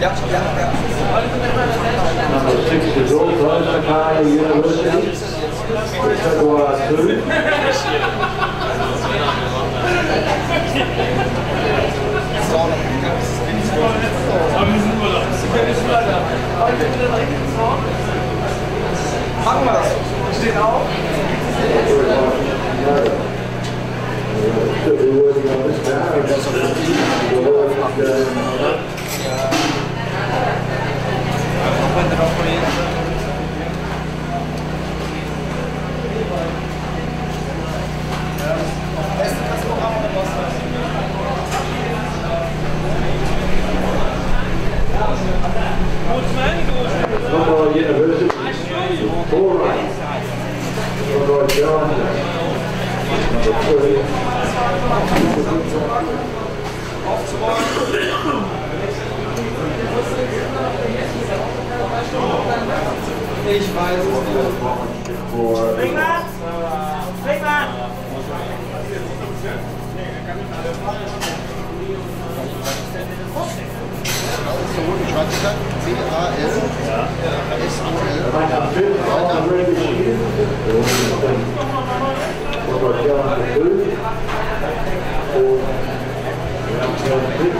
Ja, ja, ja. Number 62, Rosakai University, February 2. Machen wir das. Steht auf. Should be working on this now. Ich weiß es nicht. So, ich schreibe es dann. C-A-S-S-O-L. Thank you.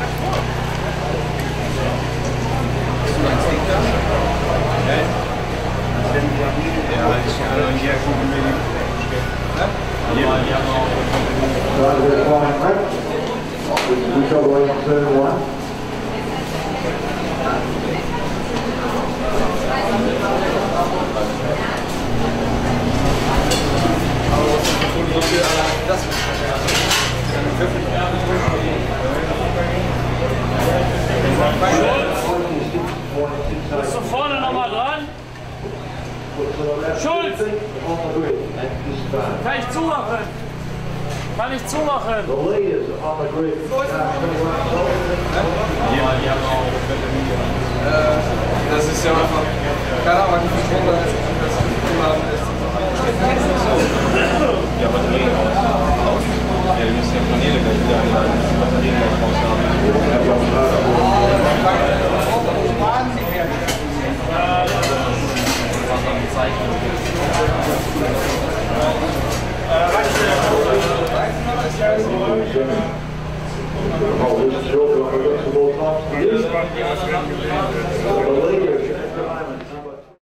Bist du vorne nochmal dran? Schulz! Kann ich zumachen? Kann ich zumachen? The leaders on the it's like. Oh, this is Joe. We've got some more tops. Yes.